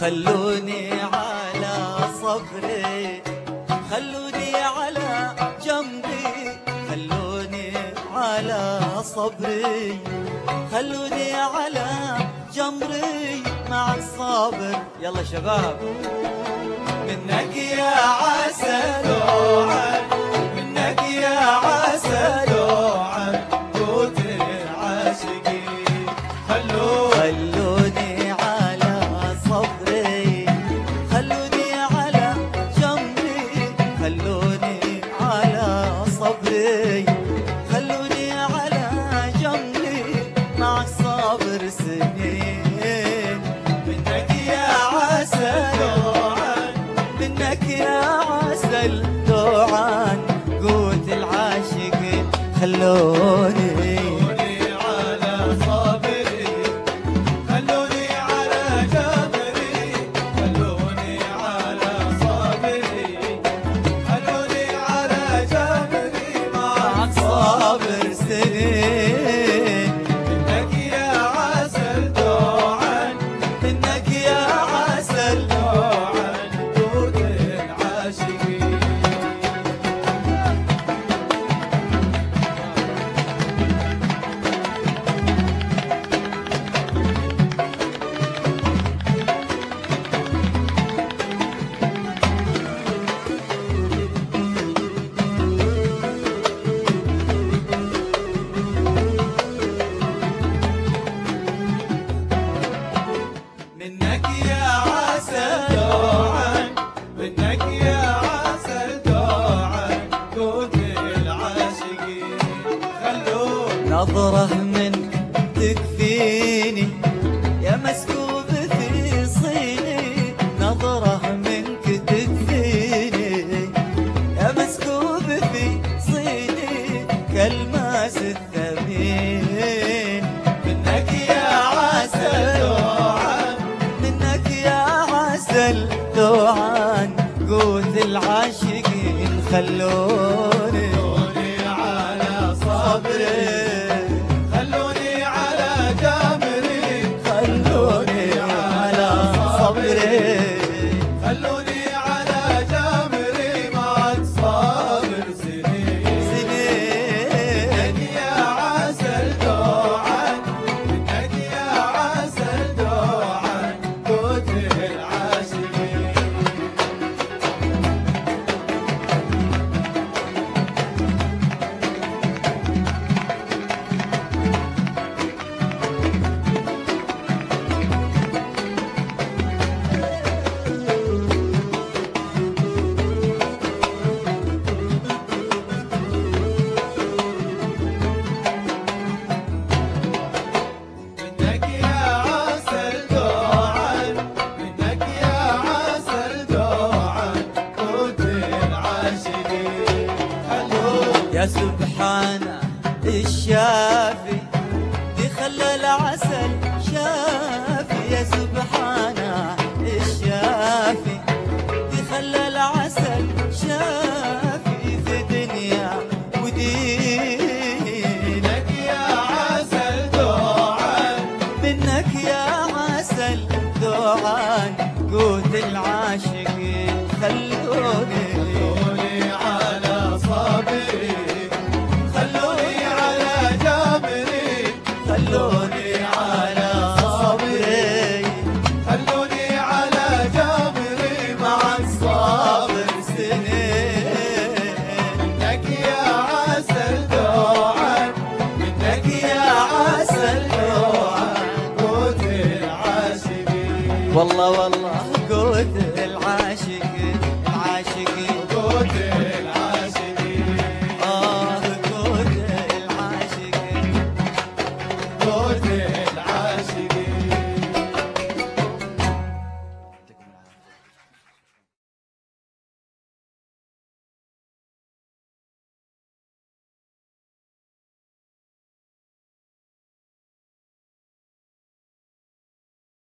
خلوني على صبري خلوني على جنبي خلوني على صبري خلوني على جمري مع الصابر يلا شباب. منك يا عسل وعد منك يا عسل دوعان قوت العاشقين خلوني نظرة منك تكفيني. يا مسكوب في صيني نظرة منك تكفيني. يا مسكوب في صيني كالماس الثمين. منك يا عسل دوعا منك يا عسل دوعان قوت العاشقين خلوني. صبري. يا سبحان الشافي خلى العسل شافي. يا سبحان الشافي خلى العسل شافي. في دنيا ودين منك يا عسل دوعا منك يا عسل دوعان قوت العاشقين والله والله. قوت العاشق العاشق. قوت العاشق. آه قوت العاشق. قوت